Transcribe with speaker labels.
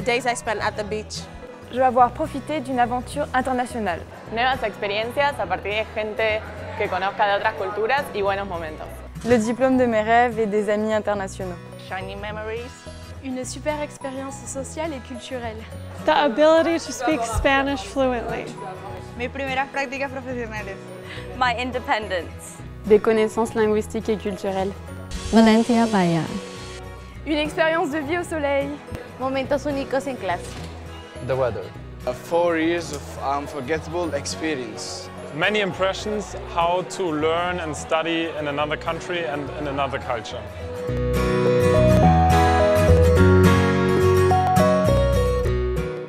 Speaker 1: the days I spent at the beach.
Speaker 2: Je vais avoir profité d'une aventure internationale.
Speaker 3: Nuevas experiencias a partir de gente que conozca de otras culturas y buenos momentos.
Speaker 2: Le diplôme de mes rêves et des amis internationaux.
Speaker 1: Shiny memories.
Speaker 4: Une super expérience sociale et culturelle.
Speaker 5: The ability to speak Spanish fluently.
Speaker 6: Mis primeras prácticas profesionales.
Speaker 7: My independence.
Speaker 8: Des connaissances linguistiques et culturelles.
Speaker 9: Valencia Bahia.
Speaker 2: Une expérience de vie au soleil.
Speaker 1: Momentos únicos en clase.
Speaker 10: The weather.
Speaker 11: Uh, four years of unforgettable experience.
Speaker 12: Many impressions how to learn and study in another country and in another culture.